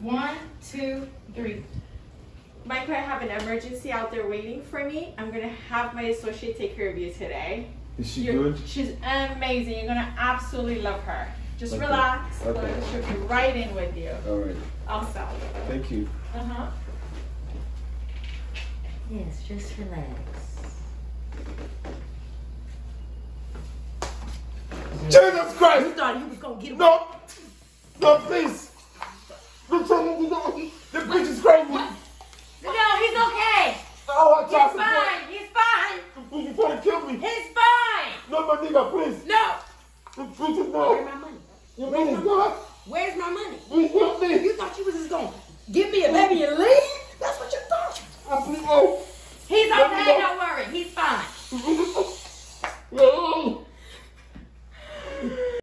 One, two, three. Michael, I have an emergency out there waiting for me. I'm gonna have my associate take care of you today. Is she You're- good? She's amazing. You're gonna absolutely love her. Just Okay. relax. Okay. She'll be right in with you. All right. Also. Thank you. Uh huh. Yes, just relax. Jesus Christ! You thought you was gonna get away. No! No, please! No, no, no, no. The bitch is crazy! No, he's okay. Oh, I He's tried to fine. He's fine. The bitch is trying to kill me! He's fine. No, my nigga, please! No. The bitch is Where's my money? You mean it's not? Where's my money? Please help me! You thought you was just gonna give me a baby and leave?